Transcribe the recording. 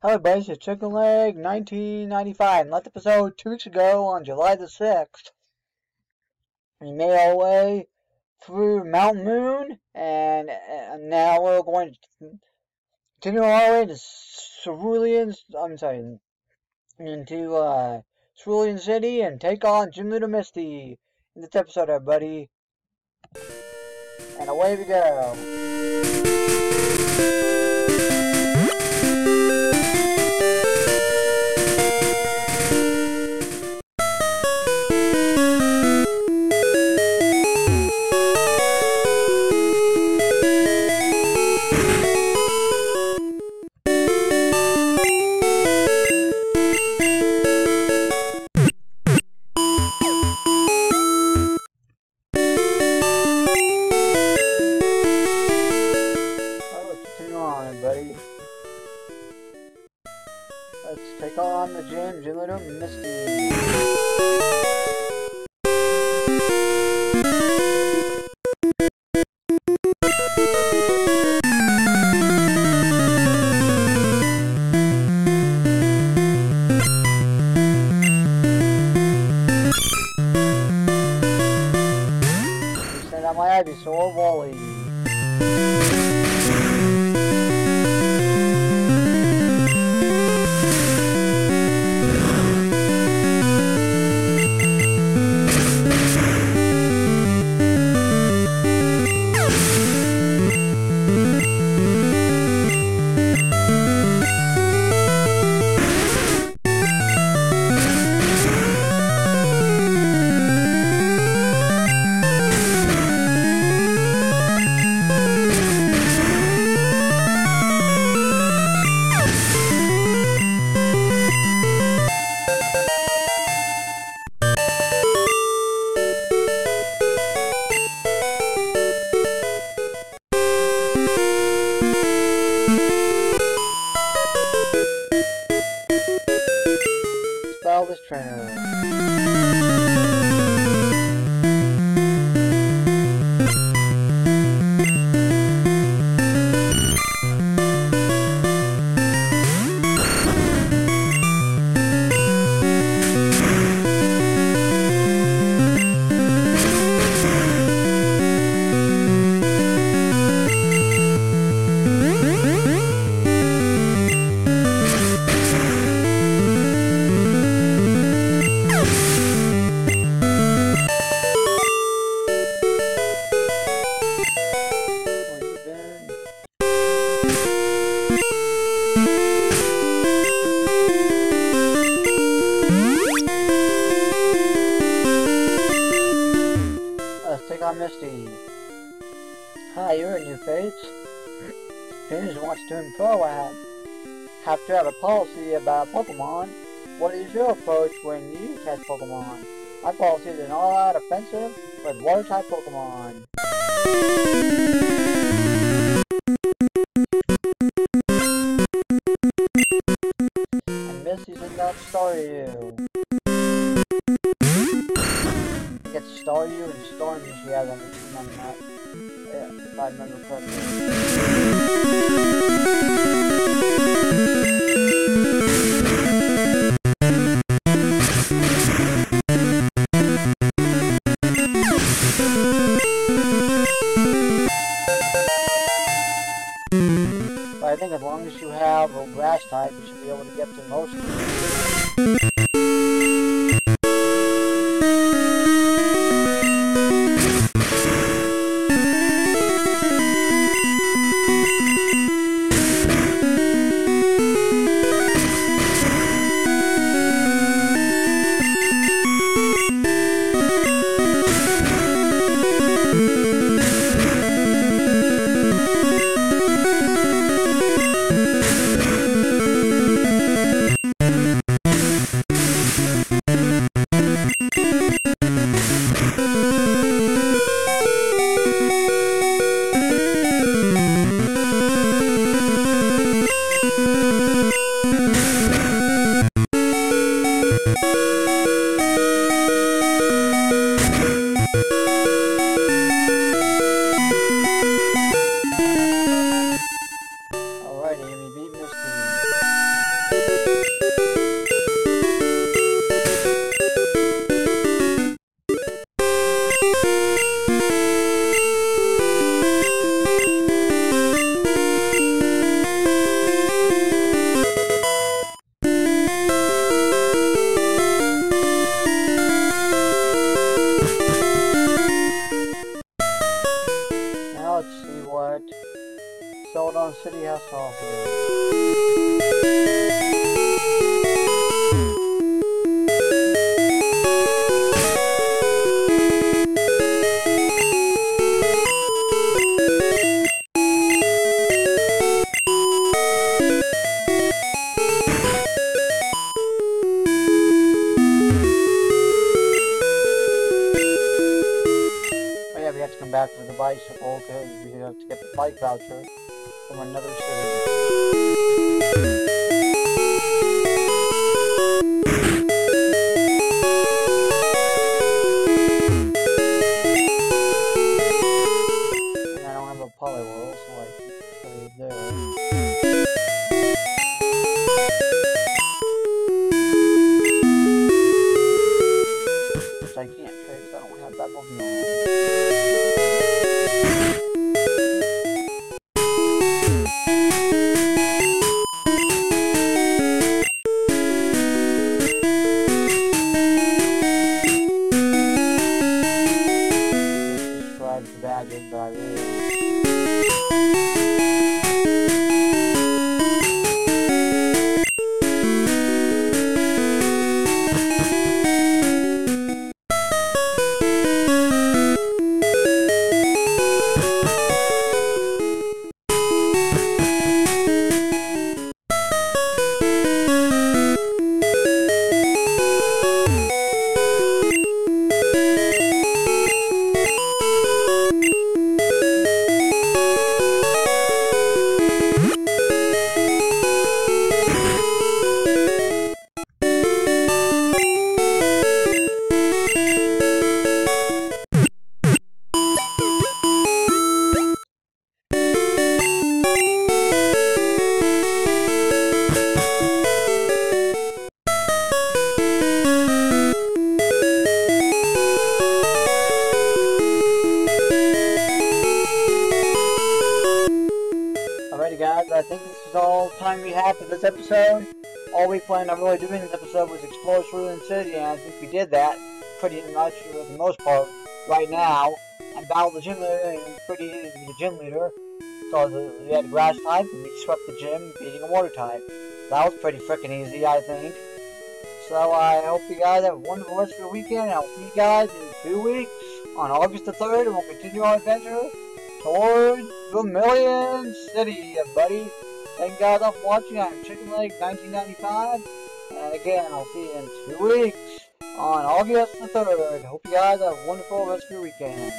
Hello, everybody. It's Chicken Leg 1995. And last episode two weeks ago on July the 6th, we made our way through Mount Moon, and, and now we're going to continue our way to Cerulean. I'm sorry, into uh, Cerulean City and take on Gym Leader Misty in this episode, everybody. And away we go. Hi, you're a new face. Finish wants to info out. Have to have a policy about Pokemon. What is your approach when you catch Pokemon? My policy is an all-out offensive with water-type Pokemon. And Misty's in that Staryu. I get Staryu and Starmie she has on on that. Yeah, I I think as long as you have a grass type, you should be able to get to most City yeah, we have to come back with the bicycle because we have to get the bike voucher from another city. I can't trade because I don't have that Pokemon. Really time we have for this episode. All we planned on really doing this episode was explore Cerulean City, and I think we did that pretty much for the most part right now. And battled the gym leader and pretty the gym leader. So the, we had grass type and we swept the gym beating a water type. That was pretty freaking easy, I think. So I hope you guys have a wonderful rest of your weekend, I'll see you guys in two weeks on August the 3rd, and we'll continue our adventure toward Vermilion City, everybody. Thank you guys all for watching. I'm Chicken Leg 1995. And again, I'll see you in two weeks on August the 3rd. Hope you guys have a wonderful rest of your weekend.